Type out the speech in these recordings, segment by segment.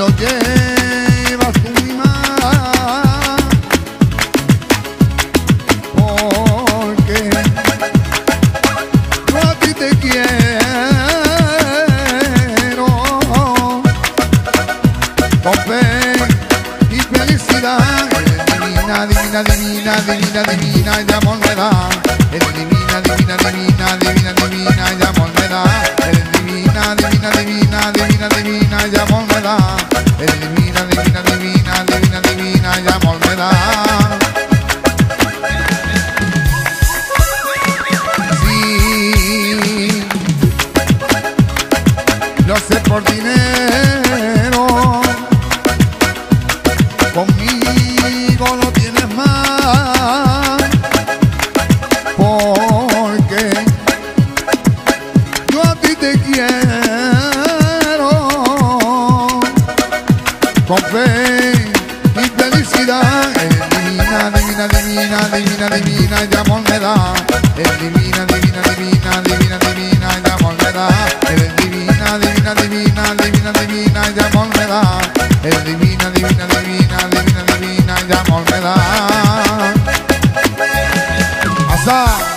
lo llevas tú mi mar porque a ti te quiero. Con fe y felicidad divina, divina, divina, divina, divina de me divina, divina, divina, divina, divina, de amor me da. Eres divina, divina, divina, divina, divina, de amor me da. Eres divina, divina, divina, divina, divina, de amor me da. Eres divina, divina, divina, divina, divina, de amor me da. Asa.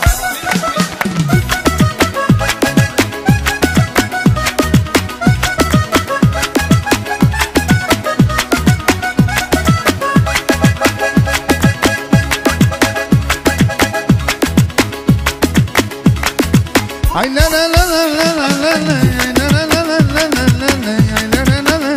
Ay, la, la, la, la, la, la, la, la, ay, la, la, la, la, la, la, la, la,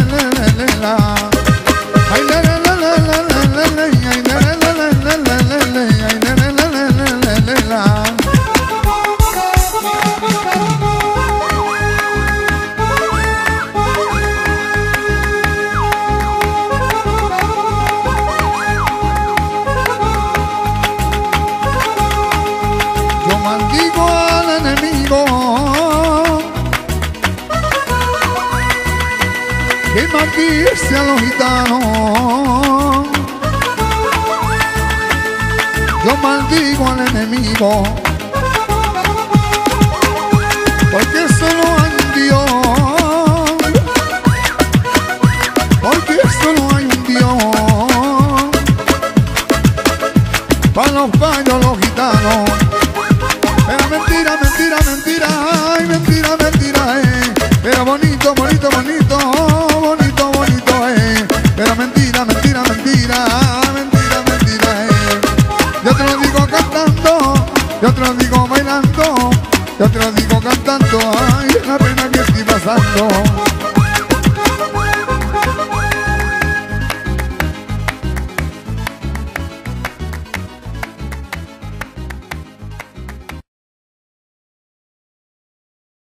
que maldice a los gitanos. Yo maldigo al enemigo porque solo hay un Dios, porque solo hay un Dios para los fallos los gitanos. Pero mentira, mentira, mentira, ay, mentira, mentira, digo bailando, yo te lo digo cantando, ay, la pena que estoy pasando.